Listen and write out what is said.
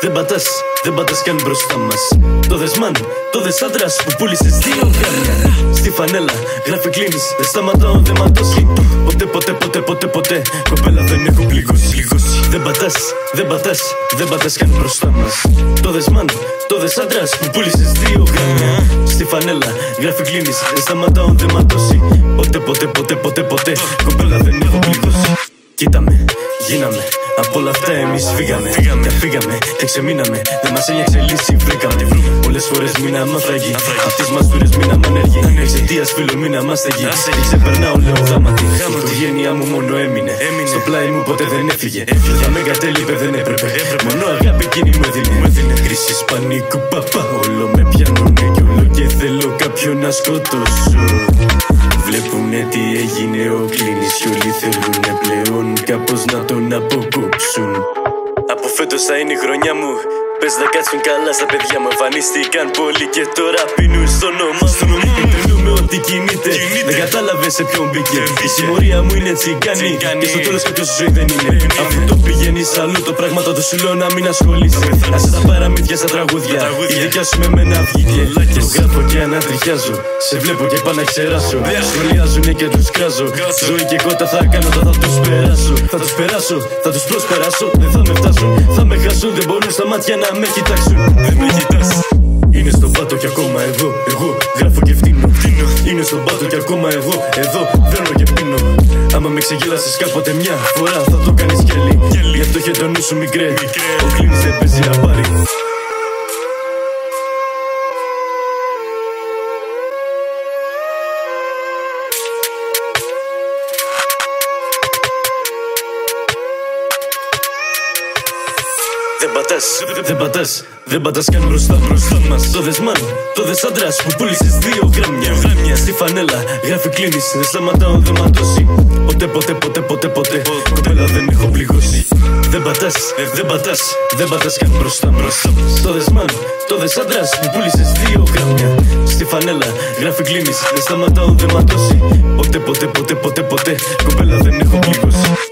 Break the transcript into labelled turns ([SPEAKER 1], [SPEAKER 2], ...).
[SPEAKER 1] δεν πατάς, δεν πατάς καν μπροστά μας. Το δεσμάν, το δες άντρας που πούλησες δύο γράμμια Στη φανέλα, γράφει κλείνεις, δεν σταματάω, δεν ματώσει Ποτέ, ποτέ, ποτέ, ποτέ, ποτέ, κοπέλα δεν έχω πληγώσει. Δεν πατάς, δεν πατάς, δεν πατάς καν μπροστά μας. Το δεσμάν, το δες άντρας που πούλησες δύο γράμμια Στη φανέλα, γράφει κλείνεις, δεν σταματάω, δεν ματώσει. Ποτέ, ποτέ, ποτέ, ποτέ, ποτέ, κοπέλα δεν έχω πληγώσει. Κοίτα με, γίναμε, Απ' όλα αυτά εμείς φύγαμε, φύγαμε, φύγαμε και ξεμείναμε. Δεν μας ένιωξε λύση, βρήκαμε. Πολλές φορές μείναμε αφραγοί Απ' τις μας δούρες μείναμε ανέργοι Εξαιτίας φίλου μείναμε άστεγοι Και ξεπερνάω λέω γάματι. Η οικογένειά μου μόνο έμεινε. Στο πλάι μου ποτέ δεν έφυγε. Για με κατέλειπε δεν έπρεπε. Μόνο αγάπη εκείνη μου έδινε. Κρίσεις πανικού παπά. Όλο με πιάνουνε κι όλο και θέλω κάποιον να σκοτώσω. Βλέπουνε πλέον κάπως να τον αποκόψουν. Από φέτος θα είναι η χρονιά μου Πες να κάτσουν καλά στα παιδιά μου Εμφανίστηκαν πολύ και τώρα πίνουν στο όνομα μου Εντελούμε ότι κινείται. Δεν κατάλαβες σε ποιον μπήκε. Η συμμορία μου είναι τσιγκάνη. Και στο τέλος κάποιος ζωή δεν είναι. Αφού το πηγαίνεις αλλού το πράγμα το σου λέω να μην ασχολείσαι. Άσε τα παραμύθια στα τραγούδια. Η δικιά σου με μένα βγήκε. Το γράφω και ανατριχιάζω. Σε βλέπω και πάω να ξεράσω. Σχολιάζουνε και τους κράζω. Ζωή και κότα θα κάνω τα θα τους περάσω. Θα τους περάσω, θα τους προσπεράσω. Δεν θα με φτάσουν, θα με χάσουν. Δεν μπορούν στα μάτια να με κοιτάξουν Δεν με κοιτάς είναι στον πάτο κι ακόμα εδώ, εγώ γράφω και φτύνω. Είναι στον πάτο κι ακόμα εγώ, εδώ δένω και πίνω. Άμα με ξεγέλασες κάποτε μια φορά θα το κάνεις γέλι. Γι' αυτό είχε το νου σου μικρέ. Ο κλίνης δεν παίζει να πάρει. Δεν πατάς, δεν πατάς, δεν πατάς καν μπροστά μπροστά μας. Το δεσμάν, το δες άντρας που πούλησες δύο γράμμια Γράμμια στη φανέλα, γράφει κλείνεις, δεν σταματάω δεν ματώσει. Ποτέ, ποτέ, ποτέ, ποτέ, ποτέ, κοπέλα δεν έχω πληγώσει. Δεν πατάς, δεν πατάς, δεν πατάς καν μπροστά μπροστά μας. Το δεσμάν, το δες άντρας που πούλησες δύο γράμμια Στη φανέλα, γράφει κλείνεις, δεν σταματάω δεν ματώσει. Ποτέ, ποτέ, ποτέ, ποτέ, ποτέ, κοπέλα δεν έχω πληγώσει